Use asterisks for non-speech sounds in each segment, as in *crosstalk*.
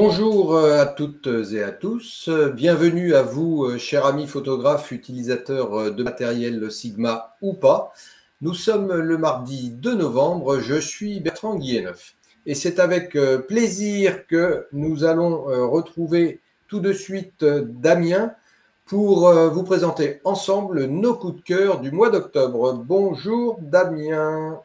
Bonjour euh, à toutes et à tous. Bienvenue à vous, euh, chers amis photographes, utilisateurs euh, de matériel Sigma ou pas. Nous sommes le mardi 2 novembre. Je suis Bertrand Guilleneuf. Et c'est avec plaisir que nous allons retrouver tout de suite Damien pour vous présenter ensemble nos coups de cœur du mois d'octobre. Bonjour Damien.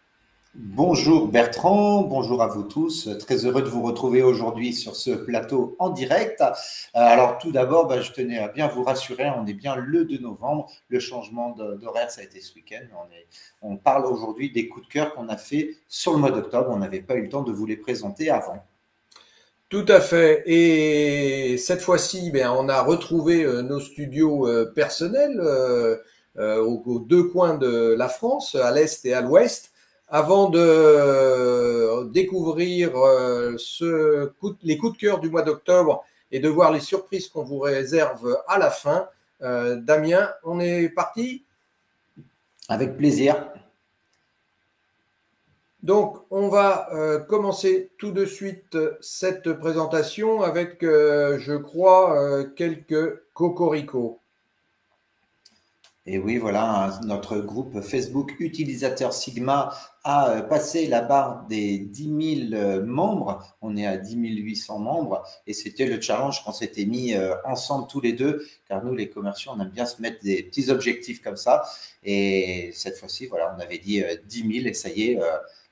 Bonjour Bertrand, bonjour à vous tous. Très heureux de vous retrouver aujourd'hui sur ce plateau en direct. Euh, alors tout d'abord, bah, je tenais à bien vous rassurer, on est bien le 2 novembre. Le changement d'horaire, ça a été ce week-end. On, on parle aujourd'hui des coups de cœur qu'on a fait sur le mois d'octobre. On n'avait pas eu le temps de vous les présenter avant. Tout à fait. Et cette fois-ci, ben, on a retrouvé euh, nos studios euh, personnels aux deux coins de la France, à l'est et à l'ouest avant de euh, découvrir euh, les coups de cœur du mois d'octobre et de voir les surprises qu'on vous réserve à la fin, euh, Damien, on est parti? Avec plaisir. Donc, on va commencer tout de suite cette présentation avec, je crois, quelques cocoricots. Et oui, voilà, notre groupe Facebook utilisateur Sigma a euh, passé la barre des 10 000 euh, membres. On est à 10 800 membres et c'était le challenge qu'on s'était mis euh, ensemble tous les deux, car nous, les commerciaux, on aime bien se mettre des petits objectifs comme ça. Et cette fois-ci, voilà, on avait dit 10 000 et ça y est.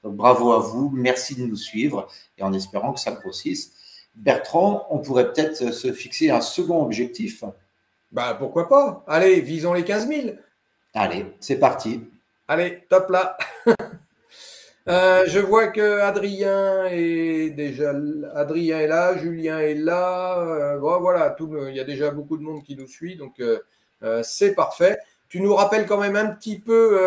Donc bravo à vous, merci de nous suivre et en espérant que ça grossisse. Bertrand, on pourrait peut-être se fixer un second objectif. Bah pourquoi pas Allez, visons les 15 000. Allez, c'est parti. Allez, top là. *laughs* Euh, je vois que Adrien est déjà Adrien est là, Julien est là. Euh, bon, voilà, tout, il y a déjà beaucoup de monde qui nous suit, donc euh, c'est parfait. Tu nous rappelles quand même un petit peu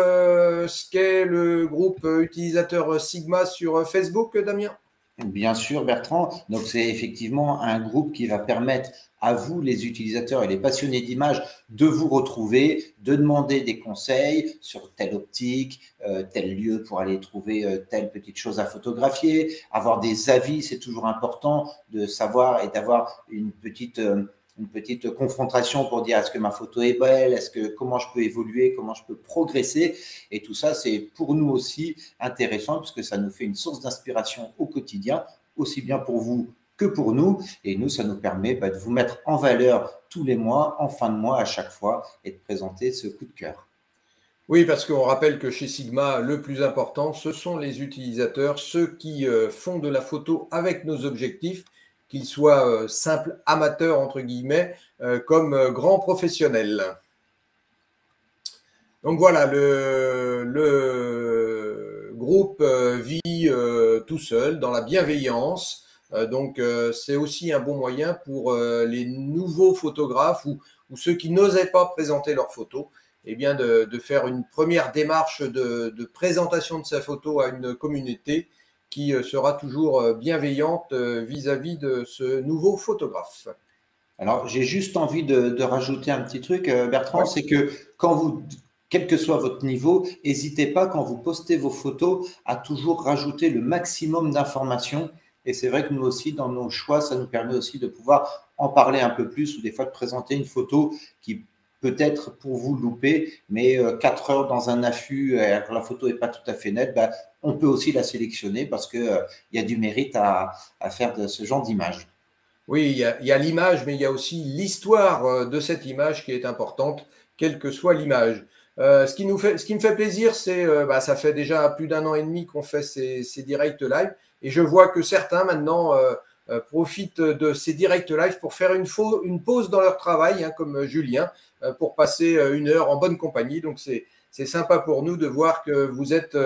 ce qu'est le groupe utilisateur Sigma sur Facebook, Damien? Bien sûr, Bertrand. Donc, c'est effectivement un groupe qui va permettre à vous, les utilisateurs et les passionnés d'images, de vous retrouver, de demander des conseils sur telle optique, euh, tel lieu pour aller trouver euh, telle petite chose à photographier, avoir des avis, c'est toujours important de savoir et d'avoir une petite euh, une petite confrontation pour dire est-ce que ma photo est belle, est-ce que comment je peux évoluer, comment je peux progresser? Et tout ça, c'est pour nous aussi intéressant puisque ça nous fait une source d'inspiration au quotidien, aussi bien pour vous que pour nous. Et nous, ça nous permet bah, de vous mettre en valeur tous les mois, en fin de mois à chaque fois, et de présenter ce coup de cœur. Oui, parce qu'on rappelle que chez Sigma, le plus important, ce sont les utilisateurs, ceux qui euh, font de la photo avec nos objectifs, qu'ils soient euh, simples amateurs, entre guillemets, euh, comme grands professionnels. Donc voilà, le, groupe vit tout seul, dans la bienveillance, donc, euh, c'est aussi un bon moyen pour euh, les nouveaux photographes ou, ceux qui n'osaient pas présenter leurs photos, eh bien de, faire une première démarche de, présentation de sa photo à une communauté qui sera toujours bienveillante vis-à-vis de ce nouveau photographe. Alors, j'ai juste envie de, rajouter un petit truc, Bertrand, c'est que quand vous, quel que soit votre niveau, n'hésitez pas quand vous postez vos photos à toujours rajouter le maximum d'informations et c'est vrai que nous aussi, dans nos choix, ça nous permet aussi de pouvoir en parler un peu plus ou des fois de présenter une photo qui peut être pour vous louper, mais 4 euh, heures dans un affût, euh, la photo n'est pas tout à fait nette, bah, on peut aussi la sélectionner parce qu'il euh, y a du mérite à, faire de ce genre d'image. Oui, il y a, l'image, mais il y a aussi l'histoire de cette image qui est importante, quelle que soit l'image. Ce, qui nous fait, ce qui me fait plaisir, c'est, bah, ça fait déjà plus d'un an et demi qu'on fait ces, ces directs live. Et je vois que certains maintenant euh, euh, profitent de ces directs live pour faire une, une pause dans leur travail, hein, comme Julien, euh, pour passer une heure en bonne compagnie. Donc c'est c'est sympa pour nous de voir que vous êtes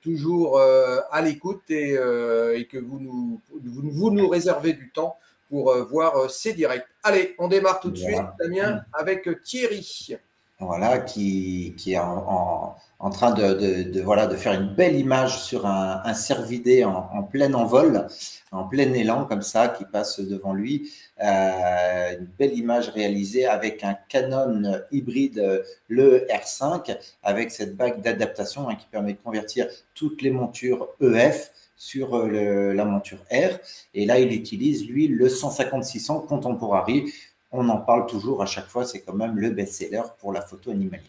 toujours à l'écoute et, que vous nous, vous, nous réservez du temps pour voir ces directs. Allez, on démarre tout de suite, Damien, avec Thierry voilà, qui, qui est en, en, train de, de, de, voilà, de faire une belle image sur un, un cervidé en, en, plein envol, en plein élan comme ça, qui passe devant lui. Euh, une belle image réalisée avec un Canon hybride, le R5, avec cette bague d'adaptation hein, qui permet de convertir toutes les montures EF sur la monture R. Et là, il utilise, lui, le 150-600 Contemporary. On en parle toujours à chaque fois, c'est quand même le best-seller pour la photo animalière.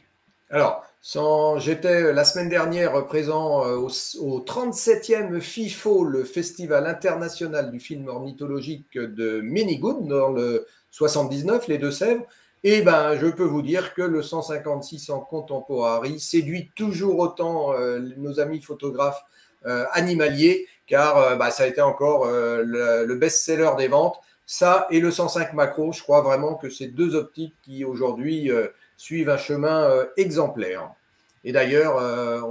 Alors, j'étais la semaine dernière présent au, au 37e FIFO, le Festival international du film ornithologique de Minigood, dans le 79, les Deux-Sèvres. Et ben, je peux vous dire que le 156 en Contemporary séduit toujours autant euh, nos amis photographes euh, animaliers, car euh, bah, ça a été encore le, best-seller des ventes. Ça et le 105 macro, je crois vraiment que c'est deux optiques qui aujourd'hui suivent un chemin exemplaire. Et d'ailleurs,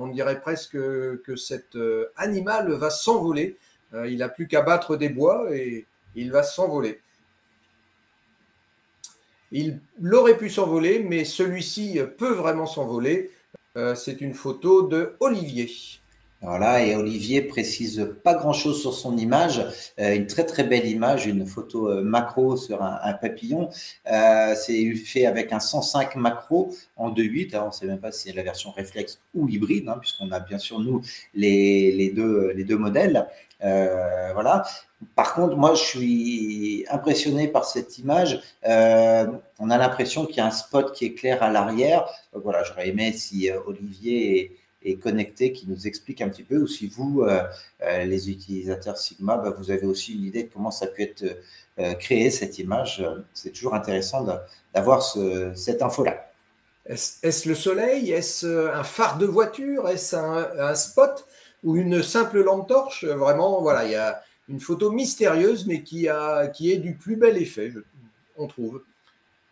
on dirait presque que cet animal va s'envoler. il n'a plus qu'à battre des bois et il va s'envoler. Il aurait pu s'envoler, mais celui-ci peut vraiment s'envoler. Euh, c'est une photo de Olivier. Voilà, et Olivier précise pas grand-chose sur son image, euh, une très très belle image, une photo euh, macro sur un, papillon. c'est fait avec un 105 macro en 2.8. Alors on ne sait même pas si c'est la version réflexe ou hybride, hein, puisqu'on a bien sûr nous les, deux, les deux modèles. voilà. Par contre, moi, je suis impressionné par cette image. Euh, on a l'impression qu'il y a un spot qui est clair à l'arrière. Voilà, j'aurais aimé si euh, Olivier est, connecté, qui nous explique un petit peu, ou si vous, euh, les utilisateurs Sigma, bah, vous avez aussi une idée de comment ça peut être créé cette image. C'est toujours intéressant d'avoir cette info-là. Est-ce le soleil? Est-ce un phare de voiture? Est-ce un, spot ou une simple lampe torche? Vraiment, voilà, il y a une photo mystérieuse, mais qui, a, qui est du plus bel effet, on trouve.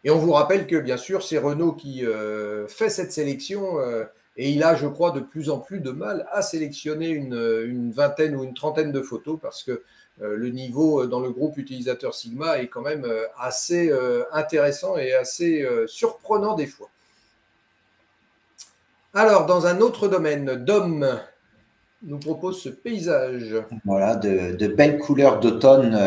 Et on vous rappelle que, bien sûr, c'est Renault qui euh, fait cette sélection, euh, et il a, je crois, de plus en plus de mal à sélectionner une, vingtaine ou une trentaine de photos, parce que euh, le niveau dans le groupe utilisateur Sigma est quand même assez intéressant et assez surprenant des fois. Alors, dans un autre domaine, d'hommes nous propose ce paysage. Voilà, de, belles couleurs d'automne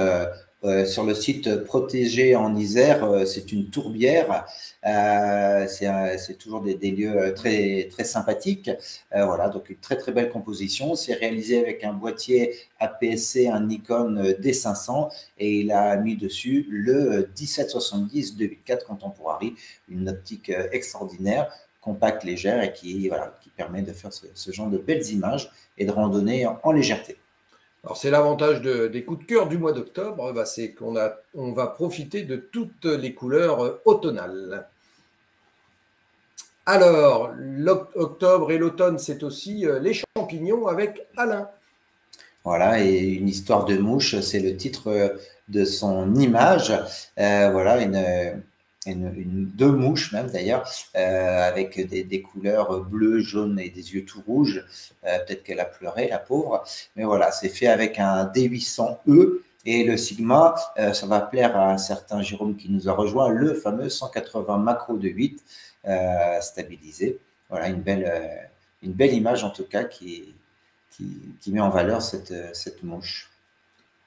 euh, euh, sur le site protégé en Isère. Euh, c'est une tourbière. c'est toujours des, lieux très, très sympathiques. voilà, donc une très très belle composition. C'est réalisé avec un boîtier APS-C, un Nikon D500, et il a mis dessus le 1770 2004 Contemporary, une optique extraordinaire compacte, légère et qui, voilà, qui permet de faire ce, genre de belles images et de randonner en, légèreté. Alors c'est l'avantage des coups de cœur du mois d'octobre, bah, c'est qu'on on va profiter de toutes les couleurs euh, automnales. Alors, l'octobre et l'automne, c'est aussi euh, les champignons avec Alain. Voilà, et une histoire de mouche, c'est le titre euh, de son image. voilà, une, deux mouches même d'ailleurs, euh, avec des, couleurs bleues, jaunes et des yeux tout rouges. Euh, peut-être qu'elle a pleuré, la pauvre. Mais voilà, c'est fait avec un D800E. Et le Sigma, euh, ça va plaire à un certain Jérôme qui nous a rejoint, le fameux 180 macro de 8 stabilisé. Voilà, une belle, une belle image en tout cas qui, qui, met en valeur cette mouche.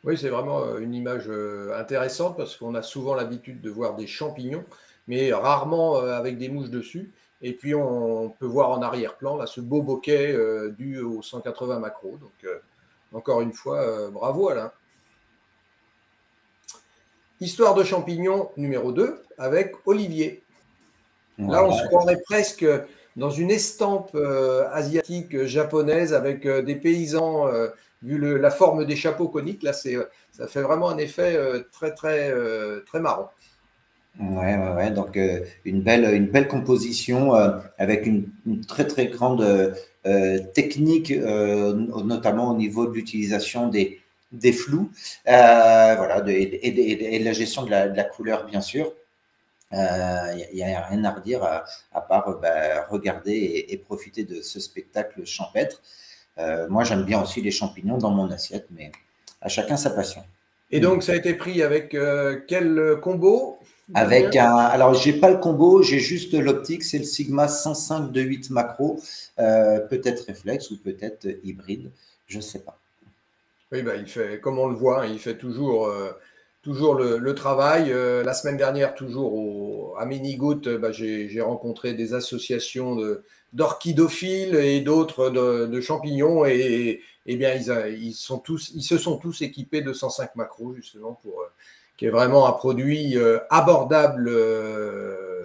Oui, c'est vraiment euh, une image euh, intéressante parce qu'on a souvent l'habitude de voir des champignons, mais rarement euh, avec des mouches dessus. Et puis on peut voir en arrière-plan ce beau bokeh dû aux 180 macros. Donc encore une fois, bravo Alain. Histoire de champignons numéro 2 avec Olivier. Là, on se croirait presque dans une estampe asiatique japonaise avec des paysans vu la forme des chapeaux coniques, là, c'est, ça fait vraiment un effet euh, très, très, euh, très marrant. Ouais. Donc euh, une belle, une belle composition avec une, très très grande technique, notamment au niveau de l'utilisation des, des flous, voilà, et, de la gestion de la, couleur bien sûr. Il n'y a, rien à redire à, part bah, regarder et, profiter de ce spectacle champêtre. Euh, moi, j'aime bien aussi les champignons dans mon assiette, mais à chacun sa passion. Et donc, ça a été pris avec euh, quel combo Avec un. Alors, j'ai pas le combo, j'ai juste l'optique, c'est le Sigma 105 de 8 macro, euh, peut-être réflexe ou peut-être hybride, je ne sais pas. Oui, bah, il fait, comme on le voit, hein, il fait toujours toujours le, travail. la semaine dernière, toujours au, à Minigout, bah, j'ai rencontré des associations d'orchidophiles et d'autres de, champignons et, eh bien ils, sont tous, ils se sont tous équipés de 105 macros justement pour qui est vraiment un produit abordable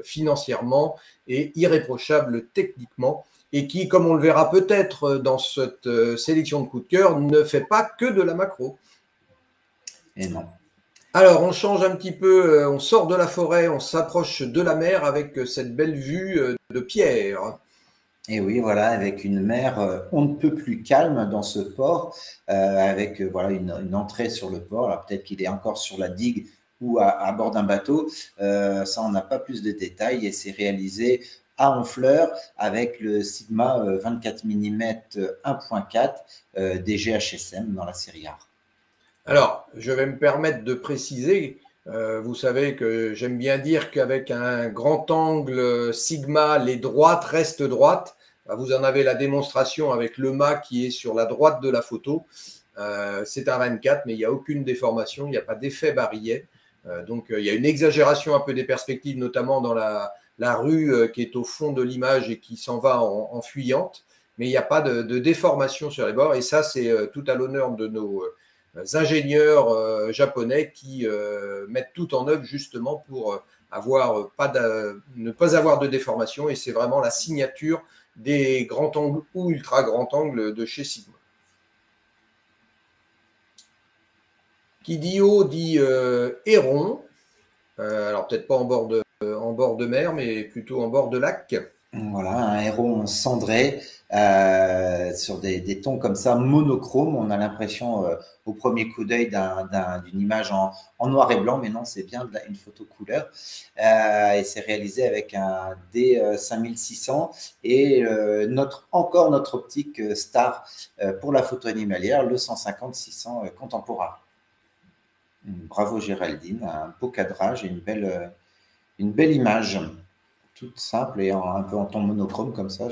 financièrement et irréprochable techniquement et qui, comme on le verra peut-être dans cette euh, sélection de coups de cœur, ne fait pas que de la macro. Et non. Alors, on change un petit peu, euh, on sort de la forêt, on s'approche de la mer avec cette belle vue euh, de pierre. Et oui, voilà, avec une mer on ne peut plus calme dans ce port, avec voilà une, entrée sur le port. Peut-être qu'il est encore sur la digue ou à, bord d'un bateau. ça, on n'a pas plus de détails et c'est réalisé à Honfleur avec le Sigma 24 mm 1.4 des GHSM dans la série R. Alors, je vais me permettre de préciser, euh, vous savez que j'aime bien dire qu'avec un grand angle Sigma, les droites restent droites. Bah, vous en avez la démonstration avec le mât qui est sur la droite de la photo. Euh, c'est un 24, mais il n'y a aucune déformation, il n'y a pas d'effet barillet. Euh, donc, il y a une exagération un peu des perspectives, notamment dans la, rue euh, qui est au fond de l'image et qui s'en va en, fuyante, mais il n'y a pas de, déformation sur les bords. Et ça, c'est euh, tout à l'honneur de nos euh, ingénieurs japonais qui mettent tout en œuvre justement pour avoir pas ne pas avoir de déformation. Et c'est vraiment la signature des grands angles ou ultra grands angles de chez Sigma. Qui dit haut dit héron. alors peut-être pas en bord de, euh, en bord de mer, mais plutôt en bord de lac. Voilà, un héron cendré euh, sur des, tons comme ça, monochromes. On a l'impression euh, au premier coup d'œil d'une image en, noir et blanc, mais non, c'est bien une photo couleur. et c'est réalisé avec un D5600 et notre, encore notre optique star pour la photo animalière, le 150-600 contemporain. Bravo Géraldine, un beau cadrage et une une belle image, toute simple et un peu en ton monochrome comme ça.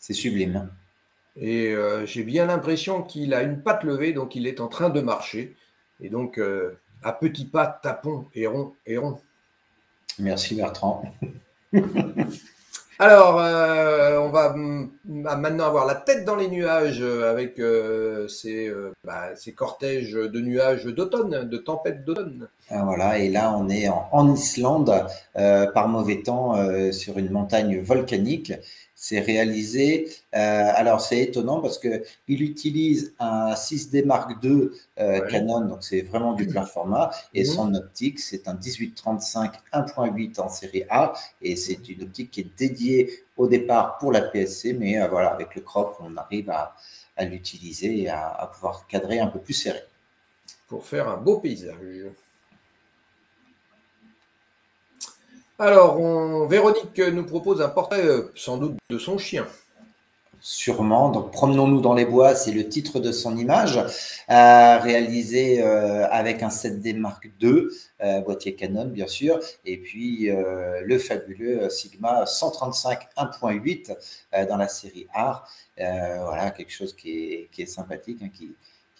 C'est sublime. Et euh, j'ai bien l'impression qu'il a une patte levée, donc il est en train de marcher. Et donc, euh, à petits pas, tapons et rond, et rond. Merci Bertrand. *laughs* Alors, euh, on va maintenant avoir la tête dans les nuages euh, avec euh, bah, ces, cortèges de nuages d'automne, de tempêtes d'automne. Ah, voilà, et là on est en Islande par mauvais temps sur une montagne volcanique c'est réalisé. Euh, alors c'est étonnant parce que il utilise un 6D Mark II euh, Canon, donc c'est vraiment du plein format, et mhm. son optique c'est un 1835 1.8 en série A, et c'est une optique qui est dédiée au départ pour la PSC, mais euh, voilà avec le crop on arrive à, l'utiliser et à, à pouvoir cadrer un peu plus serré. Pour faire un beau paysage. Alors, Véronique nous propose un portrait euh, sans doute de son chien. Sûrement. Donc, promenons-nous dans les bois, c'est le titre de son image, euh, réalisé euh, avec un 7D Mark II, boîtier Canon bien sûr, et puis le fabuleux Sigma 135 1.8 dans la série R. voilà, quelque chose qui est, sympathique, hein, qui,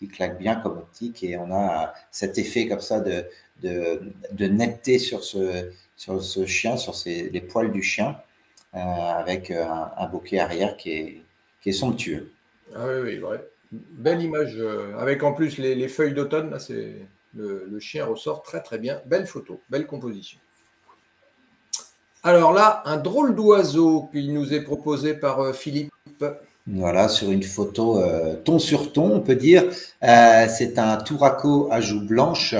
claque bien comme optique, et on a cet effet comme ça de, de netteté sur ce sur ce chien, sur les poils du chien, euh, avec euh, un, bouquet arrière qui est, qui est somptueux. Ah oui, oui, vrai. Belle image, euh, avec en plus les, feuilles d'automne, là, c'est le, chien ressort très très bien. Belle photo, belle composition. Alors là, un drôle d'oiseau qui nous est proposé par Philippe. Voilà, sur une photo ton sur ton, on peut dire. c'est un touraco à joues blanches.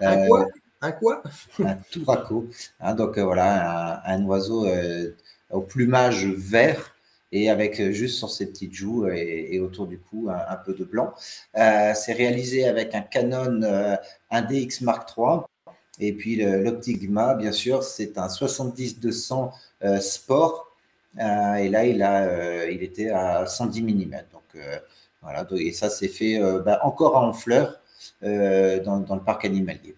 Un, quoi? Un *laughs* quoi? Un touraco. Hein, donc euh, voilà, un, oiseau euh, au plumage vert et avec euh, juste sur ses petites joues et, autour du cou un, peu de blanc. c'est réalisé avec un Canon 1DX Mark III. Et puis l'Optigma, bien sûr, c'est un 70-200 Sport. Et là, il, a, il était à 110 mm. Donc voilà, et ça c'est fait bah, encore en fleurs dans, dans, le parc animalier.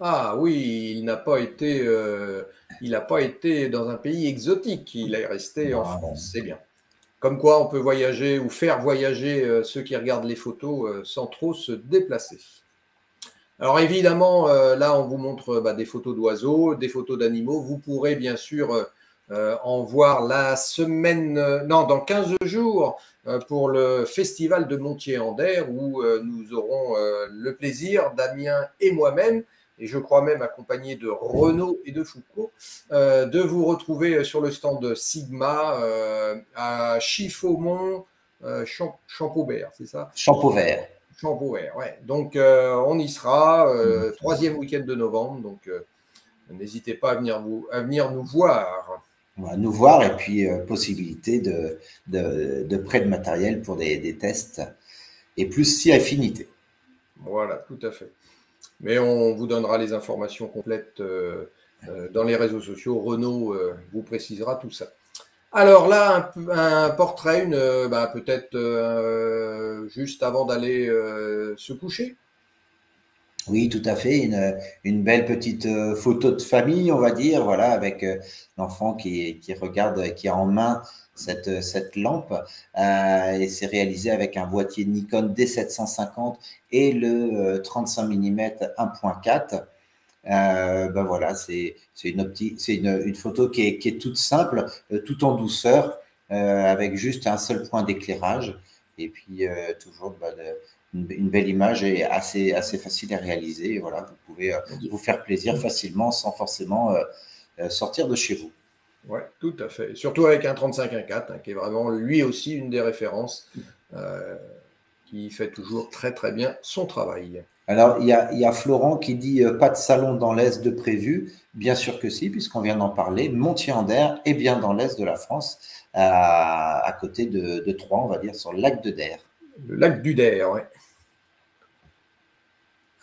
Ah oui, il n'a pas été, euh, il n'a pas été dans un pays exotique. Il est resté en France. C'est bien. Comme quoi, on peut voyager ou faire voyager euh, ceux qui regardent les photos euh, sans trop se déplacer. Alors évidemment, là, on vous montre bah, des photos d'oiseaux, des photos d'animaux. Vous pourrez bien sûr en voir la semaine, non, dans 15 jours, pour le festival de Montier-en-Der, où nous aurons le plaisir, Damien et moi-même, et je crois même accompagné de Renaud et de Foucault, euh, de vous retrouver sur le stand de Sigma euh, à Chiffaumont, euh, Champaubert, c'est ça? Champauvert. Champauvert, ouais. Donc on y sera, troisième week-end de novembre, donc n'hésitez pas à venir, vous, à venir nous voir. Nous voir et puis possibilité de, de, de, prêt de matériel pour des, des tests et plus si affinité. Voilà, tout à fait. Mais on vous donnera les informations complètes euh, euh, dans les réseaux sociaux. Renaud euh, vous précisera tout ça. Alors là, un, portrait, une, bah, peut-être juste avant d'aller se coucher. Oui, tout à fait. Une, belle petite photo de famille, on va dire, voilà, avec l'enfant qui, qui regarde, qui a en main cette, lampe. Euh, et c'est réalisé avec un boîtier Nikon D750 et le 35 mm 1.4. ben voilà, c'est une, une, photo qui est, toute simple, euh, tout en douceur, euh, avec juste un seul point d'éclairage. Et puis toujours bah, une, belle image et assez, assez facile à réaliser. voilà, vous pouvez vous faire plaisir facilement sans forcément sortir de chez vous. Oui, tout à fait. Surtout avec un 35-1-4, hein, qui est vraiment lui aussi une des références, euh, qui fait toujours très très bien son travail. Alors, il y a, Florent qui dit euh, pas de salon dans l'Est de prévu. Bien sûr que si, puisqu'on vient d'en parler. Montier-en-Der est bien dans l'Est de la France, à, côté de, Troyes, on va dire, sur le lac de Der. Le lac du Der, oui.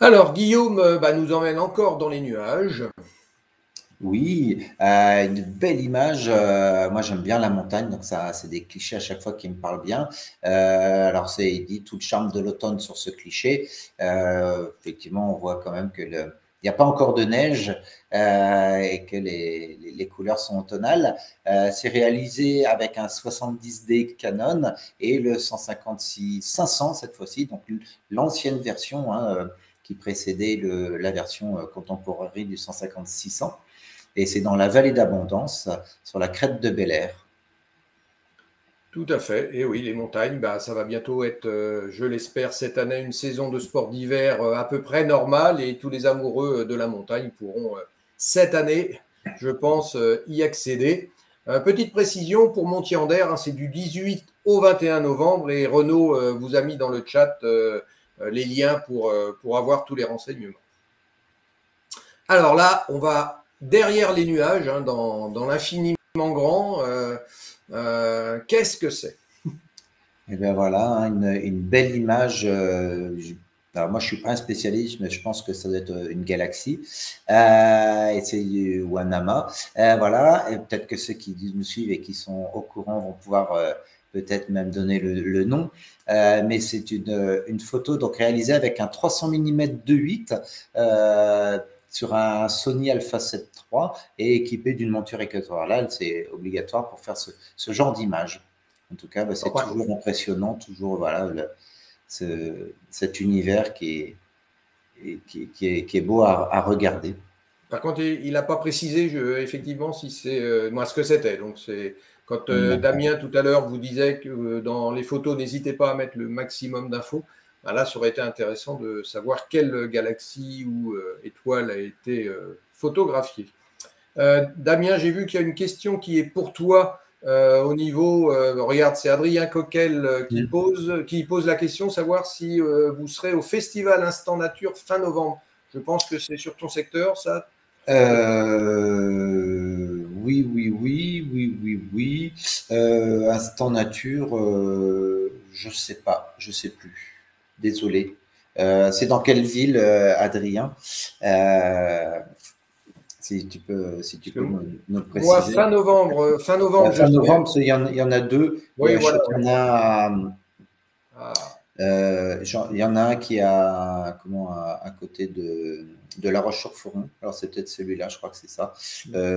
Alors, Guillaume euh, bah, nous emmène encore dans les nuages. Oui, euh, une belle image. Euh, moi, j'aime bien la montagne, donc ça, c'est des clichés à chaque fois qui me parlent bien. Alors, c'est il dit tout le charme de l'automne sur ce cliché. effectivement, on voit quand même que le, il n'y a pas encore de neige et que les, les, couleurs sont automnales. c'est réalisé avec un 70D Canon et le 156 500 cette fois-ci, donc l'ancienne version hein, qui précédait la version contemporaine du 156 600 et c'est dans la vallée d'Abondance, sur la crête de Bel Air. Tout à fait. Et oui, les montagnes, bah, ça va bientôt être, euh, je l'espère, cette année, une saison de sport d'hiver euh, à peu près normale et tous les amoureux euh, de la montagne pourront cette année, je pense, y accéder. petite précision pour Montier-en-Der, hein, c'est du 18 au 21 novembre et Renaud vous a mis dans le chat les liens pour, pour avoir tous les renseignements. Alors là, on va derrière les nuages, hein, dans, l'infiniment grand, euh, euh, qu'est-ce que c'est? Eh bien voilà, hein, une, belle image. Euh, alors moi, je suis pas un spécialiste, mais je pense que ça doit être une galaxie, et ou un amas. voilà, et peut-être que ceux qui nous suivent et qui sont au courant vont pouvoir peut-être même donner le, nom. mais c'est une, une, photo donc réalisée avec un 300 mm 2.8 sur un Sony Alpha 7 III et équipé d'une monture équatoriale. C'est obligatoire pour faire ce, genre d'image. En tout cas, bah, c'est toujours impressionnant, toujours voilà, cet univers qui est, qui, est, beau à, regarder. Par contre, il n'a pas précisé effectivement si c'est euh, moi ce que c'était. Donc c'est quand euh, Damien tout à l'heure vous disait que euh, dans les photos, n'hésitez pas à mettre le maximum d'infos. Bah là, ça aurait été intéressant de savoir quelle galaxie ou euh, étoile a été photographiée. Damien, j'ai vu qu'il y a une question qui est pour toi au niveau. regarde, c'est Adrien Coquel qui, pose, qui pose la question savoir si vous serez au festival Instant Nature fin novembre. Je pense que c'est sur ton secteur, ça? Oui, oui, oui, oui, oui, oui. Instant Nature, je ne sais pas, je ne sais plus. Désolé. Euh, c'est dans quelle ville, euh, Adrien? Euh, si tu peux, si tu peux nous, préciser. fin novembre. Fin novembre, fin novembre il y, en, a deux. Oui, voilà. Il y en a. Ah. Il y en a un qui a comment à, côté de, de La Roche-sur-Foron. Alors c'est peut-être celui-là, je crois que c'est ça.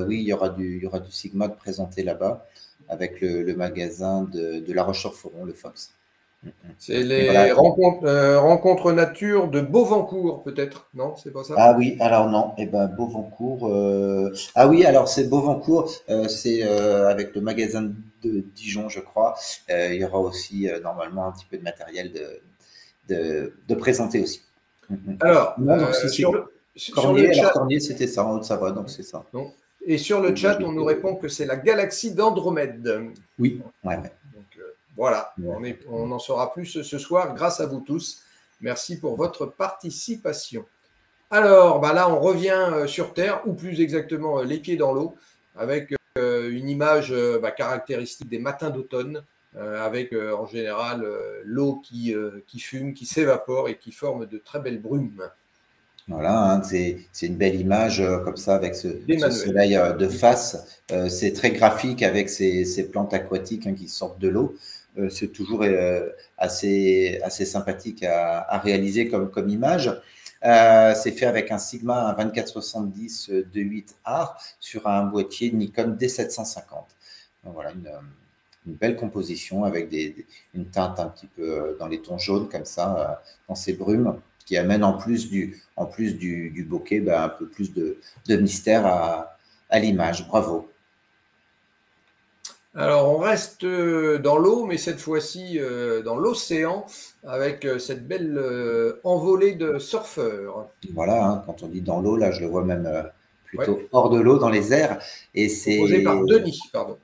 oui, il y aura du, il y aura du Sigma de présenté là-bas avec le, magasin de, de La Roche-sur-Foron, le Fox. C'est les rencontres, euh, rencontres, nature de Beauvancourt, peut-être Non, c'est pas ça? Ah oui, alors non. Eh ben, Beauvancourt. Euh, ah oui, alors c'est Beauvancourt, euh, c'est avec le magasin de Dijon, je crois. il y aura aussi normalement un petit peu de matériel de, de, présenter aussi. Alors, sur, le, Cornier, chat... Cornier c'était ça, en Haute-Savoie, donc c'est ça. Et sur le chat, on nous répond que c'est la galaxie d'Andromède. Oui, ouais, ouais. Voilà, on, en saura plus ce soir grâce à vous tous. Merci pour votre participation. Alors, bah là, on revient euh, sur Terre, ou plus exactement euh, les pieds dans l'eau, avec euh, une image bah, caractéristique des matins d'automne, avec en général l'eau qui, qui fume, qui s'évapore et qui forme de très belles brumes. Voilà, hein, c'est une belle image comme ça avec ce, soleil de face. c'est très graphique avec ces, plantes aquatiques hein, qui sortent de l'eau. Euh, c'est toujours euh, assez, assez sympathique à, réaliser comme, comme image. Euh, c'est fait avec un Sigma, un 2470 de 8 art sur un boîtier Nikon D750. voilà, une, belle composition avec une teinte un petit peu dans les tons jaunes comme ça, dans ces brumes, qui amène en plus du, en plus du, du bokeh ben, un peu plus de, mystère à l'image. Bravo. Alors, on reste euh, dans l'eau, mais cette fois-ci euh, dans l'océan, avec euh, cette belle envolée de surfeurs. Voilà, hein, quand on dit dans l'eau, là, je le vois même plutôt hors de l'eau, dans les airs. Et c'est. Posé par Denis, pardon.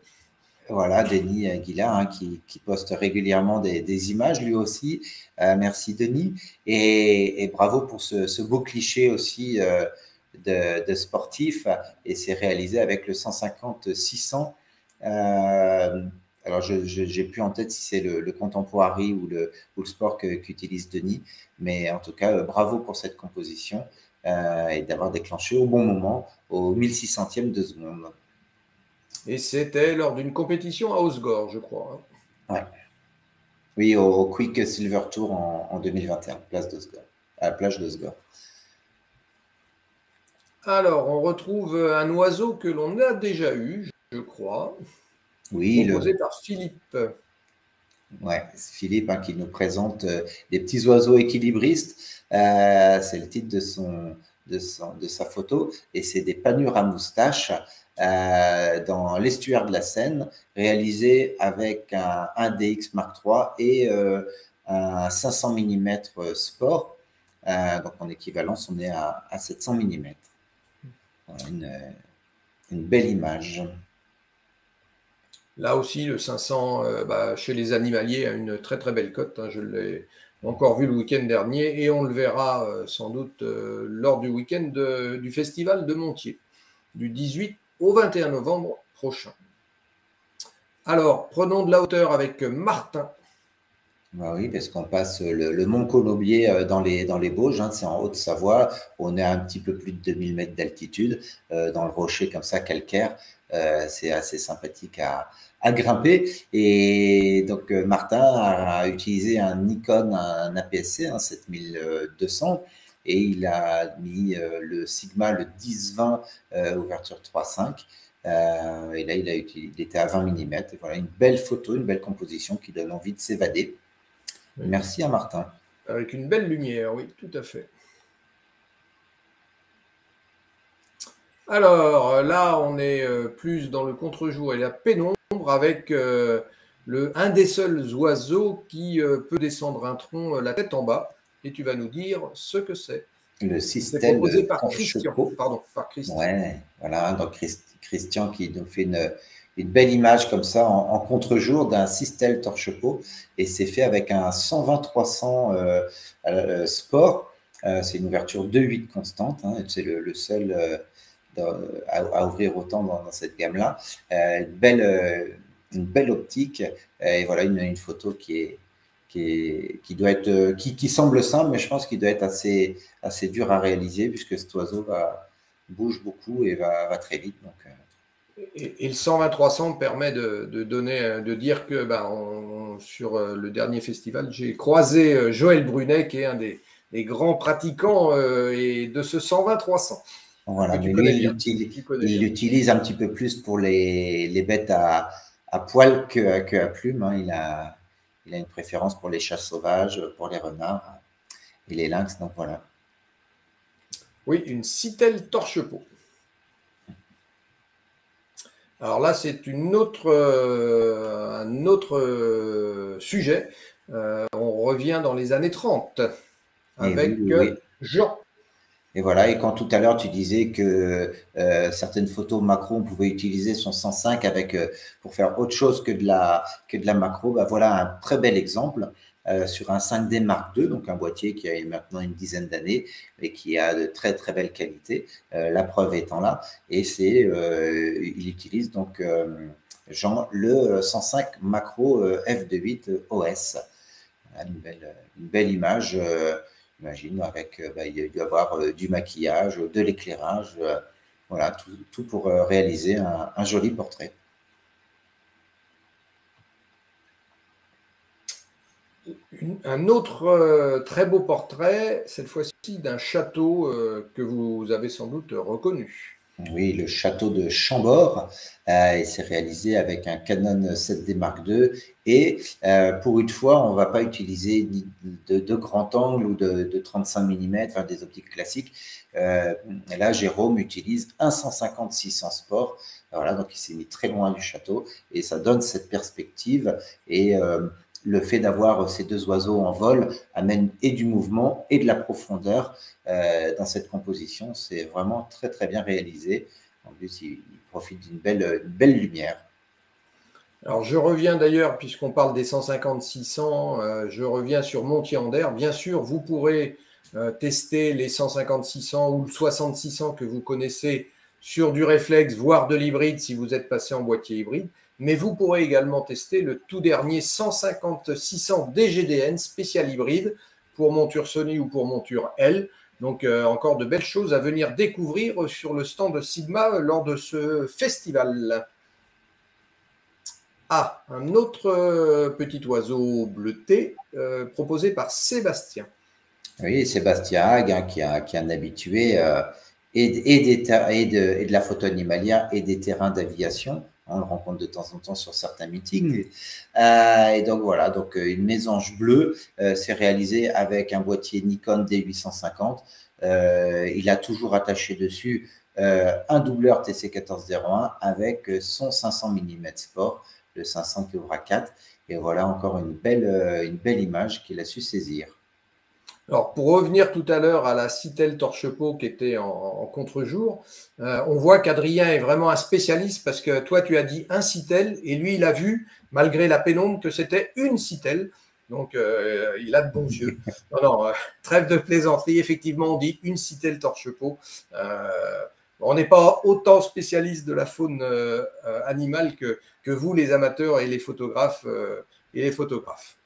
Voilà, Denis Aguilar, hein, qui, poste régulièrement des, images, lui aussi. merci, Denis. Et, bravo pour ce, beau cliché aussi de, de sportif. Et c'est réalisé avec le 150-600 euh, alors, je n'ai plus en tête si c'est le, le, contemporary ou le, ou le sport qu'utilise Denis, mais en tout cas, euh, bravo pour cette composition euh, et d'avoir déclenché au bon moment, au 1600e de seconde. Et c'était lors d'une compétition à Osgore, je crois. Hein. Ouais. Oui, au, Quick Silver Tour en, 2021, place d'Osgore, à la plage d'Osgore. Alors, on retrouve un oiseau que l'on a déjà eu, je crois. Oui, proposé par Philippe. Ouais, Philippe hein, qui nous présente euh, des petits oiseaux équilibristes. Euh, c'est le titre de, son, de, son, de sa photo. Et c'est des panures à moustache euh, dans l'estuaire de la Seine, réalisé avec un, DX Mark III et un 500 mm sport. donc en équivalence, on est à, 700 mm. une, une belle image. Là aussi, le 500 euh, bah, chez les animaliers a une très très belle cote. Hein. je l'ai encore vu le week-end dernier et on le verra euh, sans doute euh, lors du week-end du festival de Montier, du 18 au 21 novembre prochain. Alors, prenons de la hauteur avec Martin. Bah oui, parce qu'on passe le, mont Colombier dans les, dans les hein, c'est en Haute-Savoie, on est à un petit peu plus de 2000 mètres d'altitude, dans le rocher comme ça, calcaire. C'est assez sympathique à, grimper. Et donc, euh, Martin a, utilisé un Nikon, un APS-C, un 7200, et il a mis euh, le Sigma, le 10-20, ouverture 3.5. et là, il, a il était à 20 mm. voilà, une belle photo, une belle composition qui donne envie de s'évader. Merci à Martin. Avec une belle lumière, oui, tout à fait. Alors là, on est euh, plus dans le contre-jour et la pénombre avec euh, le, un des seuls oiseaux qui euh, peut descendre un tronc la tête en bas. Et tu vas nous dire ce que c'est. Le système proposé par Christian. Pardon, par Christian. Ouais, voilà, donc Christian qui nous fait une, belle image comme ça en, contre-jour d'un système torche-peau et c'est fait avec un 120-300 sport. c'est une ouverture 2.8 constante, hein, c'est le, seul à, ouvrir autant dans, cette gamme-là. Euh, une, belle, euh, une belle optique et voilà une, une photo qui est, qui, qui, doit être, qui, qui, semble simple, mais je pense qu'il doit être assez, assez dur à réaliser puisque cet oiseau va, bouge beaucoup et va, va très vite. Donc, euh. et, le 120-300 permet de, de, donner, de dire que ben, sur le dernier festival, j'ai croisé Joël Brunet, qui est un des, des grands pratiquants et de ce 120-300. Voilà, mais lui, il l'utilise un petit peu plus pour les, les bêtes à, à poil que, que, à plume. Hein. Il, a, il a une préférence pour les chats sauvages, pour les renards et les lynx. Donc voilà. Oui, une citelle torche-peau. Alors là, c'est une autre, euh, un autre euh, sujet. Euh, on revient dans les années 30 avec Jean. Et voilà, et quand tout à l'heure tu disais que certaines photos macro, on pouvait utiliser son 105 avec, pour faire autre chose que de la, que de la macro, bah voilà un très bel exemple. Euh, sur un 5D Mark II, donc un boîtier qui a maintenant une dizaine d'années et qui a de très très belles qualités. Euh, la preuve étant là, et c'est, euh, il utilise donc Jean le 105 macro F28 OS. Une belle, une belle image, imagine, avec bah, il y avoir du maquillage, de l'éclairage, voilà, tout, pour réaliser un joli portrait. un autre euh, très beau portrait, cette fois-ci d'un château euh, que vous avez sans doute reconnu. Oui, le château de Chambord. Euh, il s'est réalisé avec un Canon 7D Mark II. Et pour une fois, on ne va pas utiliser de, de, grand angle ou de, 35 mm, enfin des optiques classiques. là, Jérôme utilise un 150-600 sport. Voilà, donc il s'est mis très loin du château et ça donne cette perspective. Et le fait d'avoir ces deux oiseaux en vol amène et du mouvement et de la profondeur euh, dans cette composition. C'est vraiment très très bien réalisé. En plus, il, profite d'une belle, belle lumière. Alors je reviens d'ailleurs, puisqu'on parle des 150-600, euh, je reviens sur Montier-Ander. Bien sûr, vous pourrez euh, tester les 150-600 ou le 60-600 que vous connaissez sur du réflexe, voire de l'hybride si vous êtes passé en boîtier hybride mais vous pourrez également tester le tout dernier 150-600 DGDN spécial hybride pour monture Sony ou pour monture L. Donc euh, encore de belles choses à venir découvrir sur le stand de Sigma lors de ce festival. Ah, un autre euh, petit oiseau bleuté euh, proposé par Sébastien. Oui, Sébastien Hague, hein, qui, est un habitué et, et, de, de, la photo animalière et des terrains d'aviation. On le rencontre de temps en temps sur certains meetings. Euh, et donc voilà, donc euh, une mésange bleue, euh, c'est réalisé avec un boîtier Nikon D850. il a toujours attaché dessus un doubleur TC1401 avec son 500 mm sport, le 500 Cobra 4. Et voilà encore une belle, une belle image qu'il a su saisir. Alors, pour revenir tout à l'heure à la Citel Torchepeau qui était en, contre-jour, euh, on voit qu'Adrien est vraiment un spécialiste parce que toi, tu as dit un Citel et lui, il a vu, malgré la pénombre, que c'était une Citel. Donc, euh, il a de bons yeux. *laughs* Non, non, euh, trêve de plaisanterie. Effectivement, on dit une Citel Torchepeau. on n'est pas autant spécialiste de la faune animale que, que, vous, les amateurs et les photographes. et les photographes.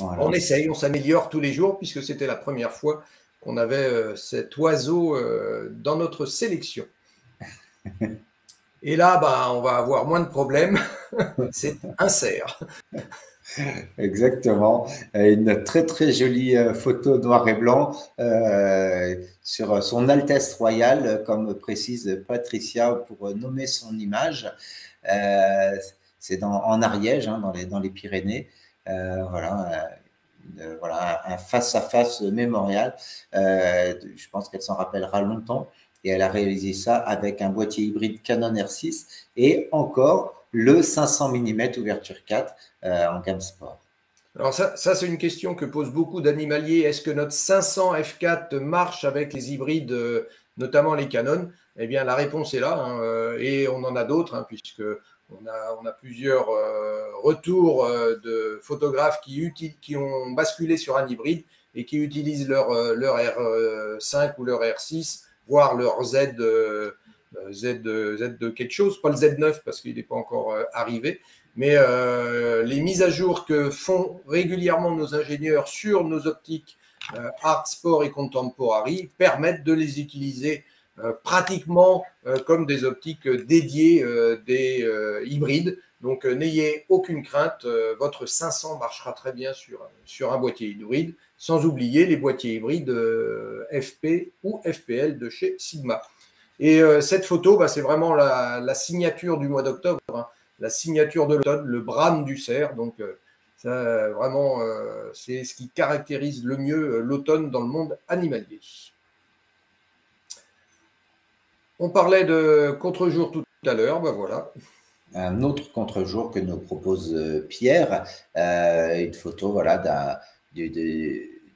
On essaye, on s'améliore tous les jours puisque c'était la première fois qu'on avait euh, cet oiseau euh, dans notre sélection. *laughs* Et là, bah, on va avoir moins de problèmes. *laughs* C'est un cerf. Exactement. Une très très jolie euh, photo noir et blanc sur son Altesse royale, comme précise Patricia pour nommer son image. C'est en Ariège, hein, dans, les, dans les Pyrénées. Euh, voilà, euh, voilà, un face-à-face mémorial. Euh, je pense qu'elle s'en rappellera longtemps. Et elle a réalisé ça avec un boîtier hybride Canon R6 et encore le 500 mm ouverture 4 en gamme sport. Alors ça, ça c'est une question que posent beaucoup d'animaliers. Est-ce que notre 500 F4 marche avec les hybrides, notamment les Canon? Eh bien, la réponse est là, hein, et on en a d'autres, hein, puisque on a, plusieurs euh, retours euh, de photographes qui, ont basculé sur un hybride et qui utilisent leur, euh, leur R5 ou leur R6, voire leur Z, Z, de quelque chose, pas le Z9 parce qu'il n'est pas encore arrivé, mais les mises à jour que font régulièrement nos ingénieurs sur nos optiques Art Sport et Contemporary permettent de les utiliser pratiquement euh, comme des optiques dédiées euh, des hybrides. Donc n'ayez aucune crainte, votre 500 marchera très bien sur, sur un boîtier hybride, sans oublier les boîtiers hybrides FP ou FPL de chez Sigma. Et cette photo, bah, c'est vraiment la, signature du mois d'octobre, hein. la signature de l'automne, le brame du cerf. Donc vraiment, c'est ce qui caractérise le mieux l'automne dans le monde animalier. On parlait de contre-jour tout à l'heure, ben voilà. Un autre contre-jour que nous propose Pierre, une photo voilà, d'un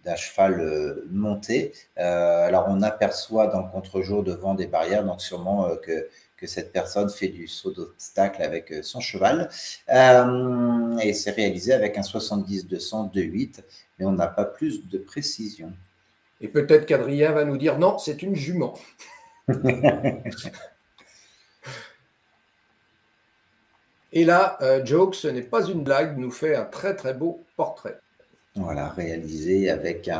d'un cheval euh, monté. Euh, alors on aperçoit dans le contre-jour devant des barrières, donc sûrement euh, que, que cette personne fait du saut d'obstacle avec son cheval. et c'est réalisé avec un 70-200 de 8, mais on n'a pas plus de précision. Et peut-être qu'Adrien va nous dire non, c'est une jument. Et là, Joke, ce n'est pas une blague, nous fait un très très beau portrait. Voilà, réalisé avec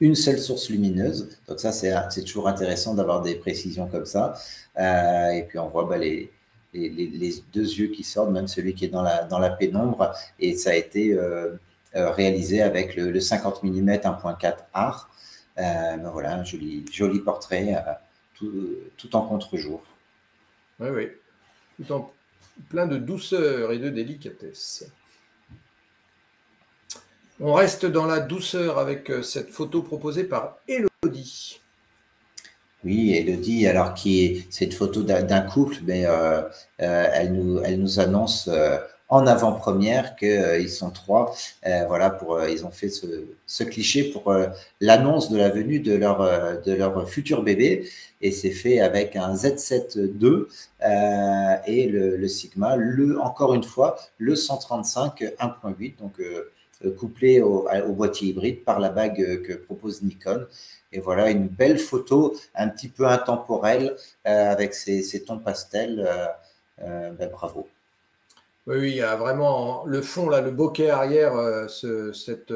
une seule source lumineuse. Donc ça, c'est toujours intéressant d'avoir des précisions comme ça. Euh, et puis on voit bah, les, deux yeux qui sortent, même celui qui est dans la, pénombre. Et ça a été euh, euh, réalisé avec le, 50 mm 1.4 art. Ben voilà, un joli portrait, tout, tout, en contre-jour. Oui, oui. Tout en plein de douceur et de délicatesse. On reste dans la douceur avec euh, cette photo proposée par Elodie. Oui, Elodie, alors qui est cette photo d'un couple, mais euh, euh, elle, nous, elle nous annonce en avant-première qu'ils sont trois. voilà, pour ils ont fait ce, cliché pour l'annonce de la venue de leur de leur futur bébé, et c'est fait avec un Z7 II et le, le, Sigma, le encore une fois le 135 1.8, donc euh, couplé au, boîtier hybride par la bague euh, que propose Nikon. Et voilà une belle photo un petit peu intemporelle euh, avec ses, tons pastels. Ben, bravo. Oui, il y a vraiment le fond, là, le bokeh arrière, cette,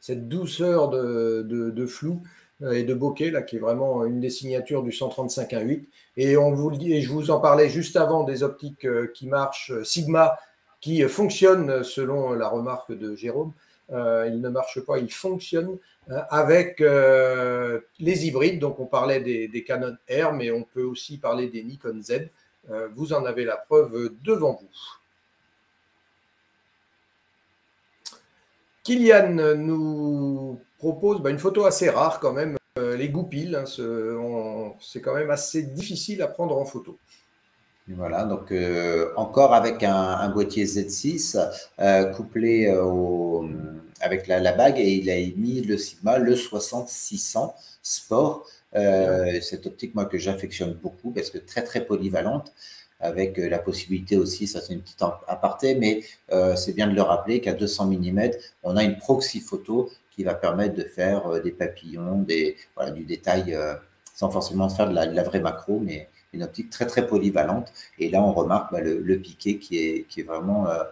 cette, douceur de, flou et de bokeh, là, qui est vraiment une des signatures du 135.1.8. Et, on vous le dit, et je vous en parlais juste avant des optiques qui marchent, Sigma, qui fonctionne selon la remarque de Jérôme. Euh, il ne marche pas, il fonctionne euh, avec euh, les hybrides. Donc on parlait des, Canon R, mais on peut aussi parler des Nikon Z. vous en avez la preuve devant vous. Kylian nous propose bah, une photo assez rare quand même, les goupilles. Hein, c'est quand même assez difficile à prendre en photo. Voilà, donc euh, encore avec un, boîtier Z6 euh, couplé euh, au, avec la, bague et il a mis le Sigma, le 6600 Sport. cette optique, moi, que j'affectionne beaucoup parce que très, très polyvalente avec la possibilité aussi, ça c'est une petite aparté, mais c'est bien de le rappeler qu'à 200 mm, on a une proxy photo qui va permettre de faire des papillons, des, voilà, du détail sans forcément faire de la, vraie macro, mais une optique très très polyvalente. Et là, on remarque bah, le, piqué qui est, vraiment, euh,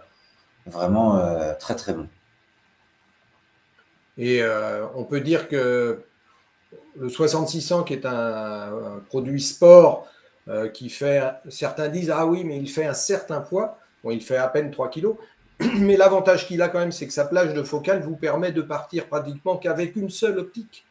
vraiment euh, très très bon. Et euh, on peut dire que le 6600, qui est un, produit sport, qui fait, certains disent, ah oui, mais il fait un certain poids. Bon, il fait à peine 3 kilos. *clears throat* Mais l'avantage qu'il a quand même, c'est que sa plage de focale vous permet de partir pratiquement qu'avec une seule optique.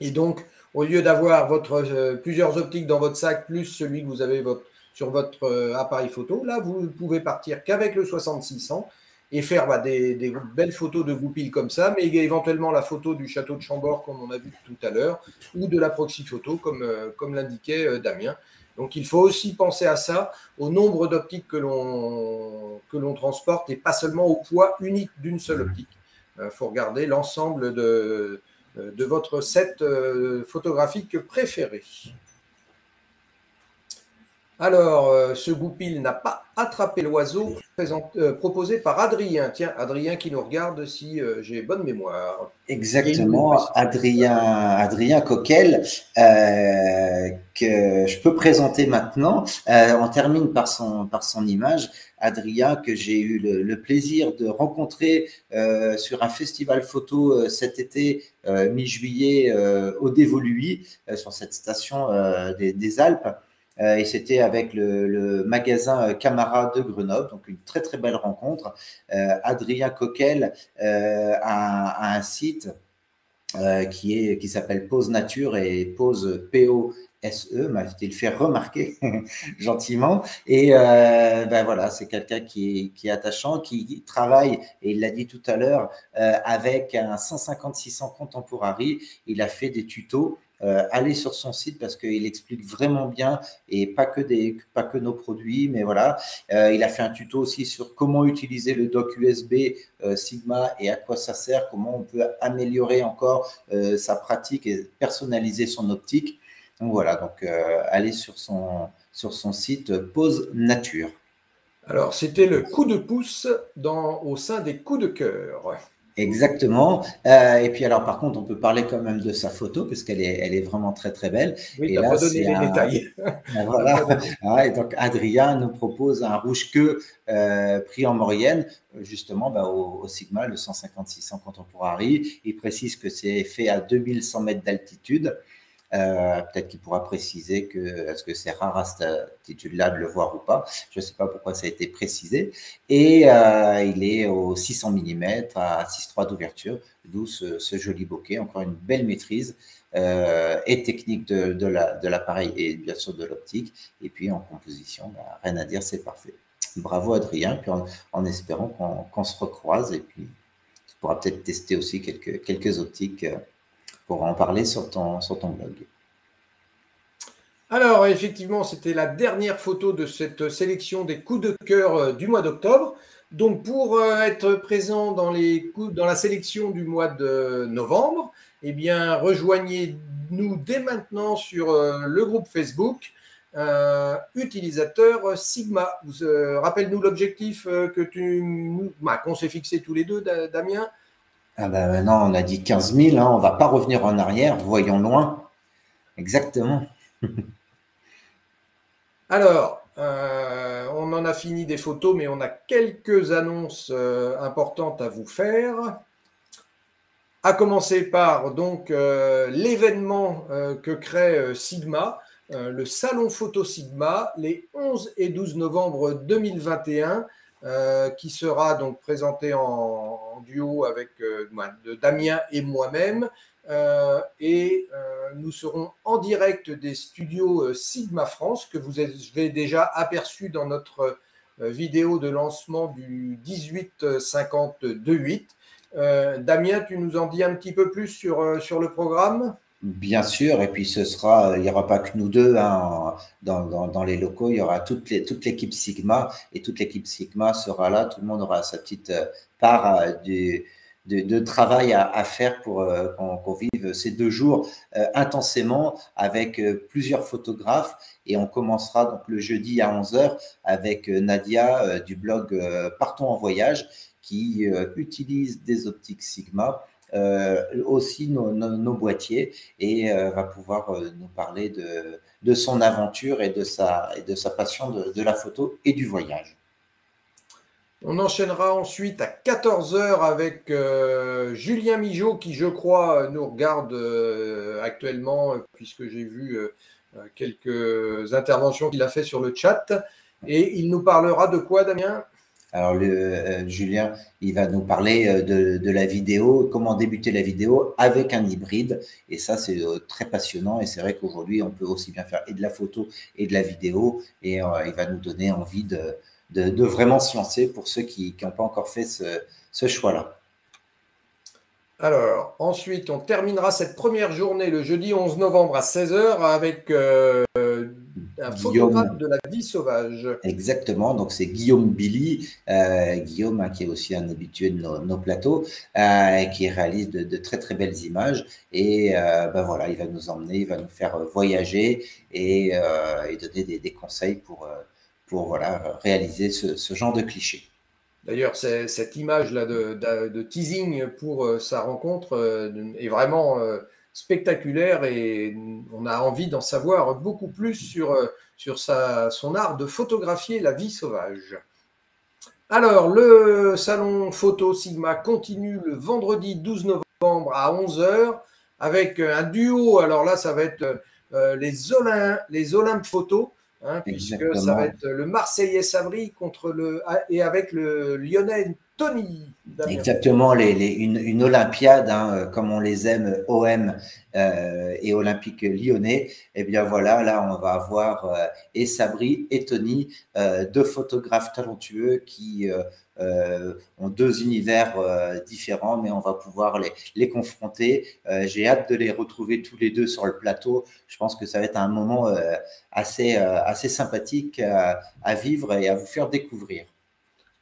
Et donc, au lieu d'avoir votre, euh, plusieurs optiques dans votre sac, plus celui que vous avez votre, sur votre euh, appareil photo, là, vous pouvez partir qu'avec le 6600 et faire bah, des, belles photos de goupilles comme ça, mais éventuellement la photo du château de Chambord, comme on a vu tout à l'heure, ou de la proxy photo, comme, euh, comme l'indiquait Damien. Donc il faut aussi penser à ça, au nombre d'optiques que l'on transporte et pas seulement au poids unique d'une seule optique. Il faut regarder l'ensemble de, euh, de votre set euh, photographique préféré. Alors, euh, ce goupil n'a pas attrapé l'oiseau proposé par Adrien. Tiens, Adrien qui nous regarde si j'ai bonne mémoire. Exactement, Adrien, Adrien Coquel, que je peux présenter maintenant. on termine par son, par son image. Adrien, que j'ai eu le, plaisir de rencontrer euh, sur un festival photo euh, cet été, euh, mi-juillet, au Dévoluy, sur cette station des, Alpes. Et c'était avec le, magasin Camara de Grenoble, donc une très très belle rencontre. Adrien Coquel a, un site qui est qui s'appelle Pose Nature et Pose PO SE m'a-t-il fait remarquer *laughs* gentiment. Et ben voilà, c'est quelqu'un qui, qui, est attachant, qui travaille, et il l'a dit tout à l'heure, avec un 150-600 contemporary. Il a fait des tutos euh, allez sur son site parce qu'il explique vraiment bien et pas que, des, pas que nos produits, mais voilà. Euh, il a fait un tuto aussi sur comment utiliser le dock USB euh, Sigma et à quoi ça sert, comment on peut améliorer encore sa pratique et personnaliser son optique. Donc voilà, donc allez sur son, sur son site Pause Nature. Alors, c'était le coup de pouce dans, au sein des coups de cœur. Exactement. Euh, et puis alors par contre, on peut parler quand même de sa photo parce qu'elle est, elle est vraiment très très belle. Oui, et là, pas donné les détails. *laughs* voilà. *laughs* Ah, et donc Adrien nous propose un rouge queue euh, pris en Maurienne, justement bah, au, Sigma, le 156 Contemporary. Il précise que c'est fait à 2100 mètres d'altitude. Euh, peut-être qu'il pourra préciser que est-ce que c'est rare à cette altitude-là de le voir ou pas. Je ne sais pas pourquoi ça a été précisé. Et euh, il est au 600 mm à 6,3 d'ouverture, d'où ce, joli bokeh. Encore une belle maîtrise euh, et technique de, l'appareil et bien sûr de l'optique. Et puis en composition, bah, rien à dire, c'est parfait. Bravo Adrien, en, espérant qu'on se recroise et puis tu pourras peut-être tester aussi quelques optiques pour en parler sur ton, sur ton blog. Alors, effectivement, c'était la dernière photo de cette sélection des coups de cœur euh, du mois d'octobre. Donc, pour euh, être présent dans, les dans la sélection du mois de novembre, eh bien, rejoignez-nous dès maintenant sur euh, le groupe Facebook utilisateur Sigma. Rappelle-nous l'objectif que tu bah, qu'on s'est fixé tous les deux, Damien. Ah ben maintenant, on a dit 15 000, hein, on ne va pas revenir en arrière, voyons loin. Exactement. *laughs* Alors, euh, on en a fini des photos, mais on a quelques annonces euh, importantes à vous faire. À commencer par donc euh, l'événement que crée Sigma, le salon photo Sigma, les 11 et 12 novembre 2021. Euh, qui sera donc présenté en, duo avec euh, Damien et moi-même. Euh, et nous serons en direct des studios Sigma France que vous avez déjà aperçu dans notre vidéo de lancement du 1852.8. Damien, tu nous en dis un petit peu plus sur, sur le programme? Bien sûr, et puis ce sera, il n'y aura pas que nous deux hein, dans, les locaux, il y aura toute, l'équipe Sigma et toute l'équipe Sigma sera là, tout le monde aura sa petite euh, part euh, de, travail à, faire pour euh, qu'on vive ces deux jours intensément avec plusieurs photographes et on commencera donc le jeudi à 11h avec Nadia du blog Partons en voyage qui utilise des optiques Sigma aussi nos, boîtiers et euh, va pouvoir euh, nous parler de, de, son aventure et de sa, et de sa passion de, la photo et du voyage. On enchaînera ensuite à 14h avec Julien Migeot qui, je crois, nous regarde actuellement puisque j'ai vu quelques interventions qu'il a fait sur le chat. Et il nous parlera de quoi, Damien? Alors, euh, Julien, il va nous parler euh, de, la vidéo, comment débuter la vidéo avec un hybride. Et ça, c'est euh, très passionnant. Et c'est vrai qu'aujourd'hui, on peut aussi bien faire et de la photo et de la vidéo. Et il va nous donner envie de, vraiment se lancer pour ceux qui n'ont pas encore fait ce, ce choix-là. Alors, ensuite, on terminera cette première journée le jeudi 11 novembre à 16h avec un photographe de la vie sauvage. Exactement, donc c'est Guillaume Billy, euh, Guillaume hein, qui est aussi un habitué de nos, plateaux, euh, qui réalise de, très très belles images et euh, ben voilà, il va nous emmener, il va nous faire voyager et, donner des, conseils pour, pour voilà, réaliser ce, genre de clichés. D'ailleurs, cette image-là de, de, teasing pour sa rencontre est vraiment spectaculaire et on a envie d'en savoir beaucoup plus sur, euh, sur sa, son art de photographier la vie sauvage. Alors, le salon photo Sigma continue le vendredi 12 novembre à 11h avec un duo. Alors là, ça va être euh, les, Olymp, les Olympe Photo, hein, puisque ça va être le Marseillais Sabri contre le, et avec le Lyonnais Tony. Exactement, une, Olympiade, hein, comme on les aime, OM euh, et Olympique lyonnais. Eh bien voilà, là, on va avoir euh, et Sabri et Tony, euh, deux photographes talentueux qui ont deux univers différents, mais on va pouvoir les, confronter. J'ai hâte de les retrouver tous les deux sur le plateau. Je pense que ça va être un moment assez sympathique à vivre et à vous faire découvrir.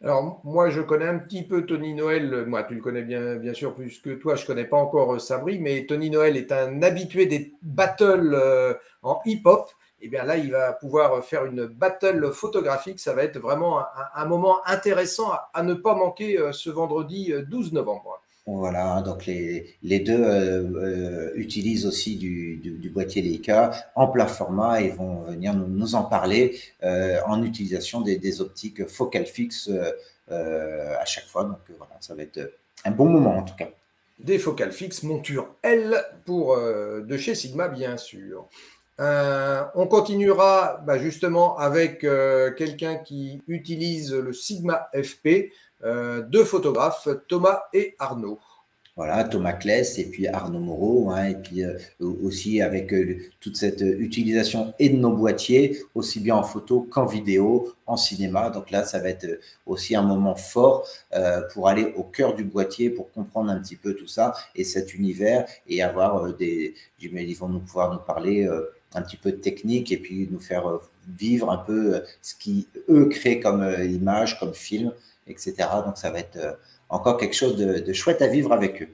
Alors, moi, je connais un petit peu Tony Noël. Moi, tu le connais bien, bien sûr, plus que toi. Je ne connais pas encore euh, Sabri, mais Tony Noël est un habitué des battles euh, en hip-hop. Et eh bien là, il va pouvoir faire une battle photographique. Ça va être vraiment un, moment intéressant à, ne pas manquer euh, ce vendredi 12 novembre. Voilà, donc les, deux utilisent aussi du, du, boîtier Leica en plein format et vont venir nous, en parler en utilisation des, des, optiques focales fixes à chaque fois. Donc voilà, ça va être un bon moment en tout cas. Des focales fixes, monture L pour de chez Sigma bien sûr. on continuera bah, justement avec quelqu'un qui utilise le Sigma FP. Euh, deux photographes, Thomas et Arnaud. Voilà, Thomas Kless et puis Arnaud Moreau, hein, et puis euh, aussi avec euh, toute cette utilisation et de nos boîtiers, aussi bien en photo qu'en vidéo, en cinéma. Donc là, ça va être aussi un moment fort pour aller au cœur du boîtier, pour comprendre un petit peu tout ça et cet univers et avoir des. Ils vont nous pouvoir nous parler un petit peu de technique et puis nous faire vivre un peu ce qui eux créent comme image, comme film etc. Donc ça va être euh, encore quelque chose de, chouette à vivre avec eux.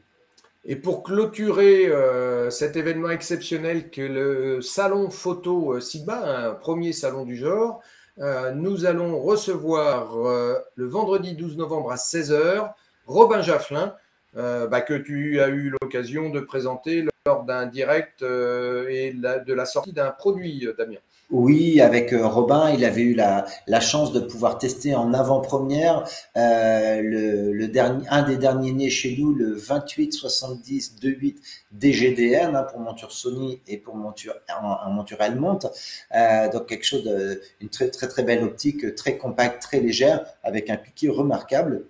Et pour clôturer euh, cet événement exceptionnel que le salon photo euh, Sigma, un premier salon du genre, nous allons recevoir le vendredi 12 novembre à 16h Robin Jafflin, bah, que tu as eu l'occasion de présenter lors d'un direct et de la sortie d'un produit, Damien. Oui, avec euh, Robin, il avait eu la, la chance de pouvoir tester en avant-première euh, le, le, dernier, un des derniers nés chez nous, le 2870-28 DGDN hein, pour monture Sony et pour monture en, monture Helmont. Euh, donc quelque chose de, une très très très belle optique, très compacte, très légère, avec un piqué remarquable.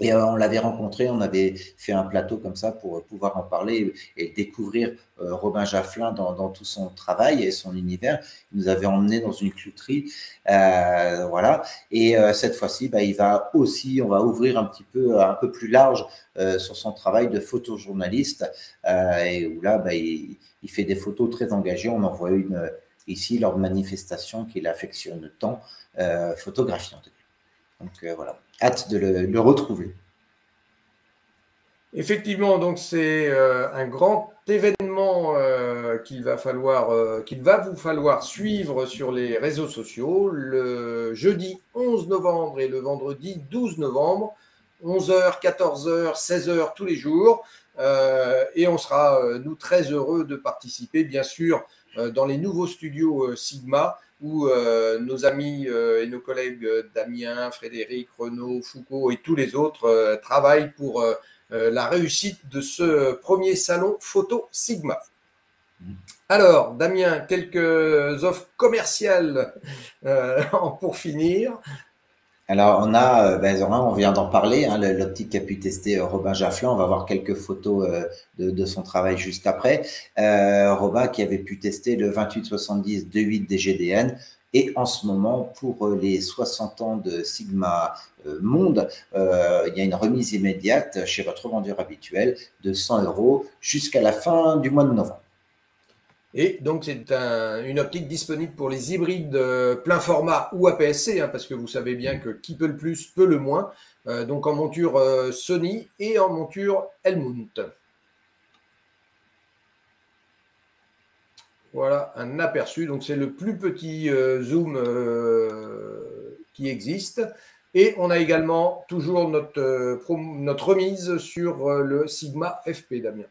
Et euh, on l'avait rencontré, on avait fait un plateau comme ça pour pouvoir en parler et découvrir euh, Robin Jafflin dans, tout son travail et son univers. Il nous avait emmené dans une clouterie, euh, voilà. Et cette fois-ci, bah, il va aussi, on va ouvrir un petit peu, un peu plus large sur son travail de photojournaliste, et où là, bah, il, il, fait des photos très engagées. On en voit une ici lors de manifestation qu'il affectionne tant, photographiante. Donc voilà hâte de le, retrouver. Effectivement, donc c'est euh, un grand événement euh, qu'il va falloir, euh, qu'il va vous falloir suivre sur les réseaux sociaux le jeudi 11 novembre et le vendredi 12 novembre, 11h, 14h, 16h tous les jours. et on sera, nous, très heureux de participer, bien sûr, dans les nouveaux studios Sigma où euh, nos amis euh, et nos collègues euh, Damien, Frédéric, Renaud, Foucault et tous les autres travaillent pour la réussite de ce premier salon photo Sigma. Alors, Damien, quelques offres commerciales *laughs* pour finir. Alors, on a, ben, on vient d'en parler, hein, l'optique qu'a pu tester Robin Jafflin. On va voir quelques photos de, de, son travail juste après. Euh, Robin qui avait pu tester le 2870 28 DGDN. Et en ce moment, pour les 60 ans de Sigma euh, Monde, euh, il y a une remise immédiate chez votre vendeur habituel de 100 euros jusqu'à la fin du mois de novembre. Et donc, c'est une optique disponible pour les hybrides plein format ou APS-C, hein, parce que vous savez bien que qui peut le plus peut le moins. donc, en monture Sony et en monture Helmut. Voilà un aperçu. Donc c'est le plus petit euh, zoom euh, qui existe. Et on a également toujours euh, notre remise sur le Sigma FP, Damien.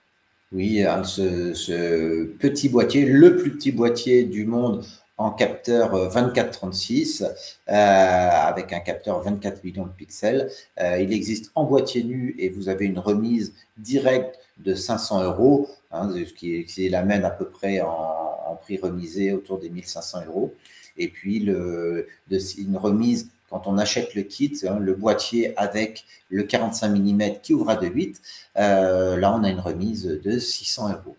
Oui, hein, ce, petit boîtier, le plus petit boîtier du monde en capteur 24-36 avec un capteur 24 millions de pixels. il existe en boîtier nu et vous avez une remise directe de 500 euros, hein, ce qui, l'amène à peu près en, prix remisé autour des 1500 euros. Et puis une remise quand on achète le kit, hein, le boîtier avec le 45 mm qui ouvre à 2,8, euh, là, on a une remise de 600 euros.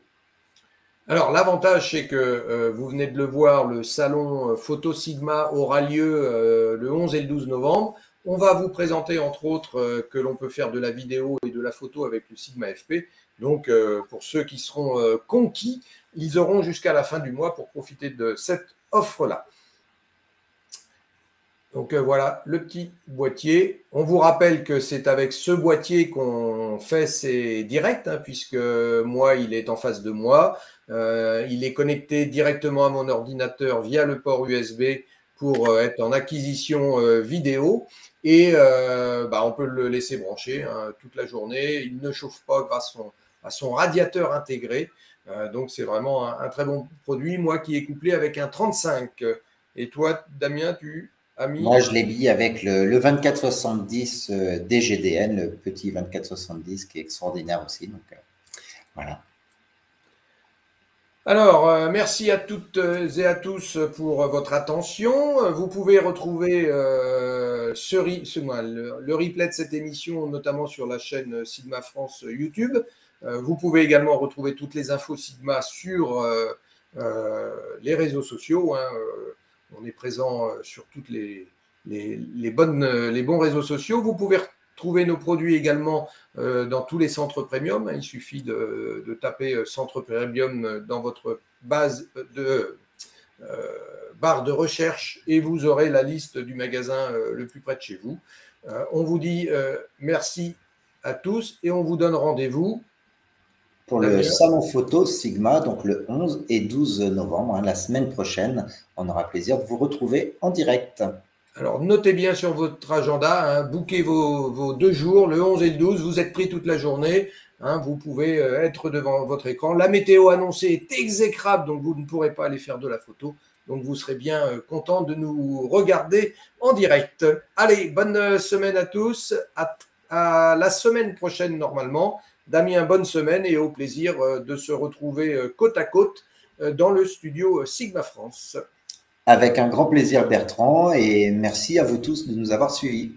Alors, l'avantage, c'est que euh, vous venez de le voir, le salon euh, Photo Sigma aura lieu le 11 et le 12 novembre. On va vous présenter, entre autres, que l'on peut faire de la vidéo et de la photo avec le Sigma FP. Donc, pour ceux qui seront conquis, ils auront jusqu'à la fin du mois pour profiter de cette offre-là. Donc voilà le petit boîtier. On vous rappelle que c'est avec ce boîtier qu'on fait ces directs, hein, puisque moi, il est en face de moi. Euh, il est connecté directement à mon ordinateur via le port USB pour euh, être en acquisition euh, vidéo. Et bah, on peut le laisser brancher hein, toute la journée. Il ne chauffe pas grâce à son radiateur intégré. donc c'est vraiment un, très bon produit. Moi qui ai couplé avec un 35. Et toi, Damien, tu Moi, je l'ai mis avec le, le 2470 DGDN, le petit 2470 qui est extraordinaire aussi. Donc voilà. Alors, euh, merci à toutes et à tous pour votre attention. Vous pouvez retrouver euh, ce, le, replay de cette émission, notamment sur la chaîne Sigma France YouTube. Euh, vous pouvez également retrouver toutes les infos Sigma sur les réseaux sociaux. Hein. On est présent sur toutes les, les, bons réseaux sociaux. Vous pouvez Trouvez nos produits également euh, dans tous les centres premium. Il suffit de, taper euh, centre premium dans votre euh, barre de recherche et vous aurez la liste du magasin le plus près de chez vous. on vous dit merci à tous et on vous donne rendez-vous pour le salon photo Sigma, donc le 11 et 12 novembre, hein, la semaine prochaine. On aura plaisir de vous retrouver en direct. Alors, notez bien sur votre agenda, hein, bouquez vos, deux jours, le 11 et le 12, vous êtes pris toute la journée, hein, vous pouvez euh, être devant votre écran. La météo annoncée est exécrable, donc vous ne pourrez pas aller faire de la photo. Donc, vous serez bien euh, content de nous regarder en direct. Allez, bonne euh, semaine à tous. À, à la semaine prochaine, normalement. Damien, bonne semaine et au plaisir de se retrouver côte à côte dans le studio Sigma France. Avec un grand plaisir, Bertrand, et merci à vous tous de nous avoir suivis.